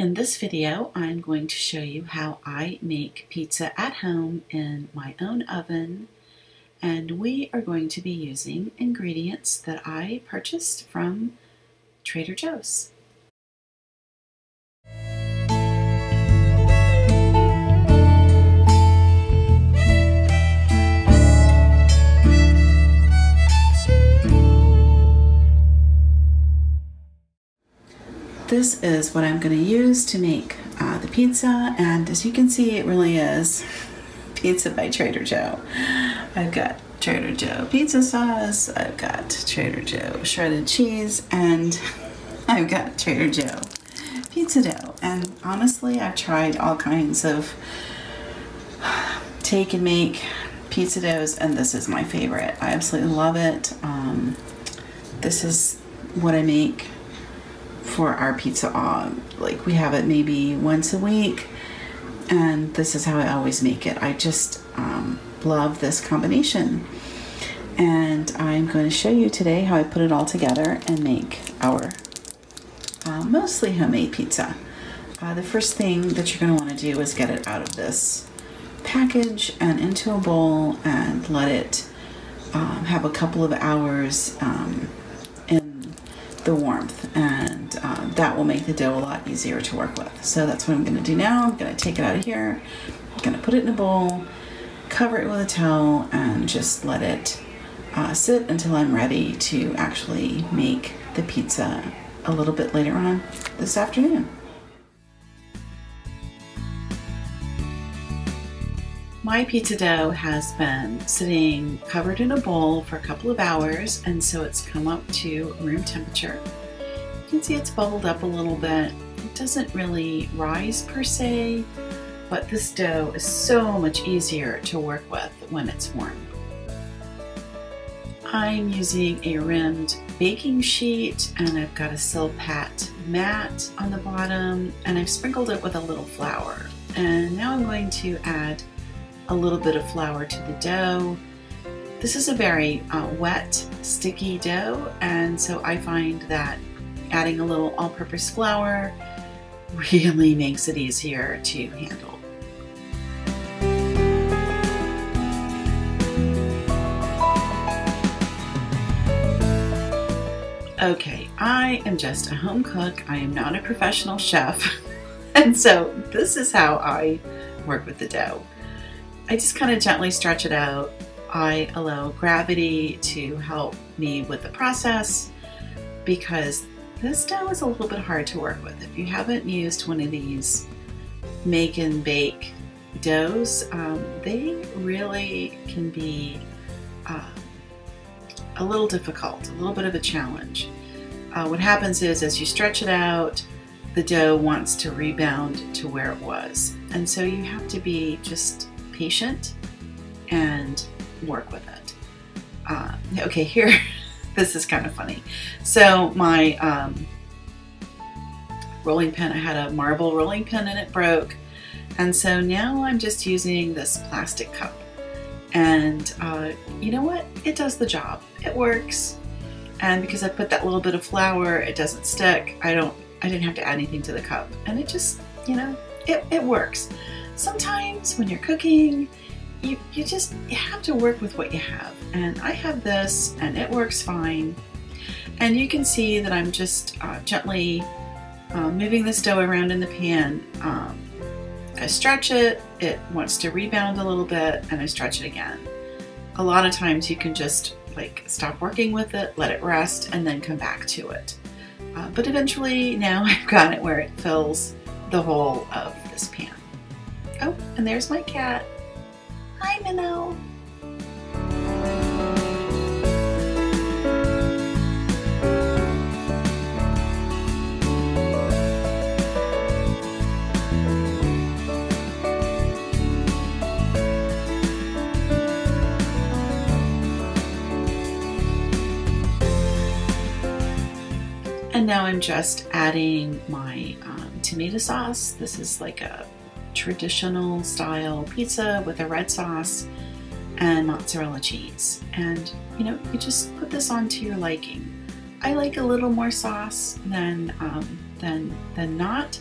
In this video, I'm going to show you how I make pizza at home in my own oven. And we are going to be using ingredients that I purchased from Trader Joe's. This is what I'm going to use to make uh, the pizza and as you can see it really is pizza by Trader Joe. I've got Trader Joe pizza sauce, I've got Trader Joe shredded cheese, and I've got Trader Joe pizza dough. And honestly, I've tried all kinds of take and make pizza doughs, and this is my favorite. I absolutely love it. Um, this is what I make for our pizza on. Like we have it maybe once a week and this is how I always make it. I just um, love this combination. And I'm going to show you today how I put it all together and make our uh, mostly homemade pizza. Uh, the first thing that you're going to want to do is get it out of this package and into a bowl and let it um, have a couple of hours um, the warmth and uh, that will make the dough a lot easier to work with. So that's what I'm going to do now. I'm going to take it out of here. I'm going to put it in a bowl, cover it with a towel, and just let it uh, sit until I'm ready to actually make the pizza a little bit later on this afternoon. My pizza dough has been sitting covered in a bowl for a couple of hours and so it's come up to room temperature. You can see it's bubbled up a little bit. It doesn't really rise per se, but this dough is so much easier to work with when it's warm. I'm using a rimmed baking sheet and I've got a Silpat mat on the bottom and I've sprinkled it with a little flour. And now I'm going to add a little bit of flour to the dough. This is a very uh, wet, sticky dough, and so I find that adding a little all-purpose flour really makes it easier to handle. Okay, I am just a home cook. I am not a professional chef. and so this is how I work with the dough. I just kind of gently stretch it out. I allow gravity to help me with the process because this dough is a little bit hard to work with. If you haven't used one of these make and bake doughs, um, they really can be uh, a little difficult, a little bit of a challenge. Uh, what happens is as you stretch it out, the dough wants to rebound to where it was. And so you have to be just patient and work with it. Uh, okay, here, this is kind of funny. So my um, rolling pin, I had a marble rolling pin and it broke. And so now I'm just using this plastic cup. And uh, you know what? It does the job. It works. And because I put that little bit of flour, it doesn't stick. I don't, I didn't have to add anything to the cup. And it just, you know, it, it works sometimes when you're cooking, you, you just you have to work with what you have. And I have this and it works fine. And you can see that I'm just uh, gently uh, moving this dough around in the pan. Um, I stretch it, it wants to rebound a little bit, and I stretch it again. A lot of times you can just like stop working with it, let it rest, and then come back to it. Uh, but eventually now I've got it where it fills the whole of this pan. And there's my cat. Hi, Minnow. And now I'm just adding my um, tomato sauce. This is like a traditional style pizza with a red sauce and mozzarella cheese. And you know, you just put this onto your liking. I like a little more sauce than um, than than not,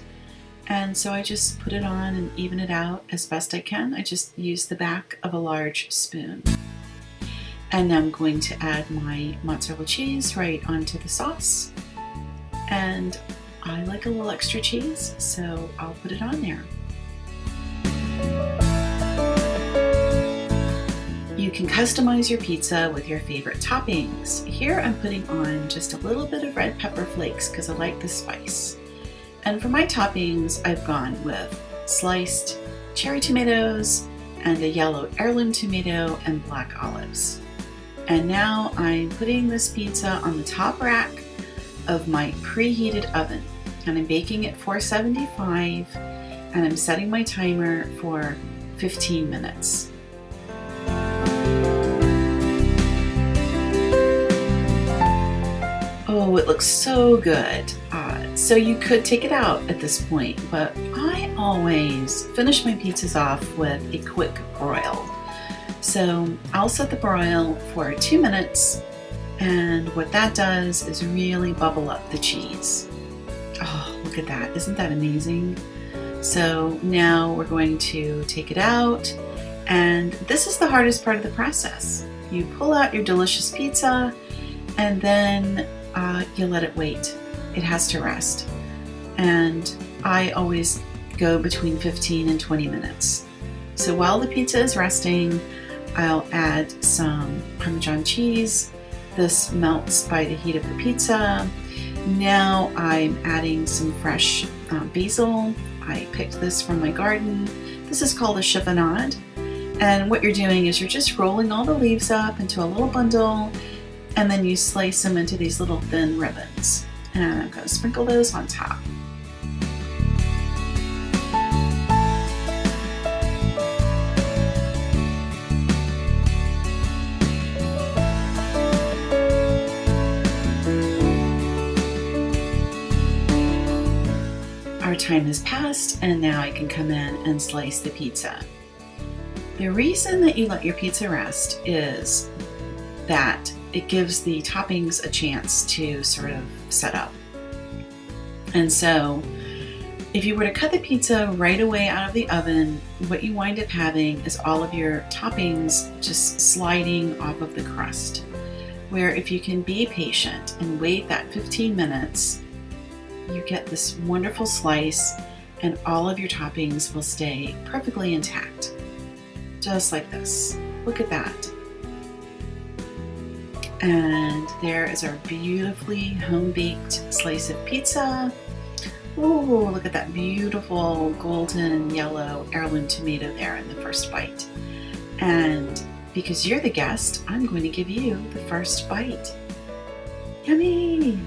And so I just put it on and even it out as best I can. I just use the back of a large spoon. And I'm going to add my mozzarella cheese right onto the sauce. And I like a little extra cheese, so I'll put it on there. You can customize your pizza with your favorite toppings. Here I'm putting on just a little bit of red pepper flakes because I like the spice. And for my toppings, I've gone with sliced cherry tomatoes and a yellow heirloom tomato and black olives. And now I'm putting this pizza on the top rack of my preheated oven and I'm baking at 475 and I'm setting my timer for 15 minutes. Oh, it looks so good. Uh, so you could take it out at this point, but I always finish my pizzas off with a quick broil. So I'll set the broil for two minutes, and what that does is really bubble up the cheese. Oh, look at that. Isn't that amazing? So now we're going to take it out, and this is the hardest part of the process. You pull out your delicious pizza, and then uh, you let it wait. It has to rest. And I always go between 15 and 20 minutes. So while the pizza is resting, I'll add some Parmesan cheese. This melts by the heat of the pizza. Now I'm adding some fresh uh, basil. I picked this from my garden. This is called a chiffonade. And what you're doing is you're just rolling all the leaves up into a little bundle and then you slice them into these little thin ribbons. And I'm going to sprinkle those on top. Our time has passed and now I can come in and slice the pizza. The reason that you let your pizza rest is that it gives the toppings a chance to sort of set up. And so if you were to cut the pizza right away out of the oven, what you wind up having is all of your toppings just sliding off of the crust. Where if you can be patient and wait that 15 minutes, you get this wonderful slice and all of your toppings will stay perfectly intact. Just like this. Look at that. And there is our beautifully home-baked slice of pizza. Ooh, look at that beautiful golden yellow heirloom tomato there in the first bite. And because you're the guest, I'm going to give you the first bite. Yummy!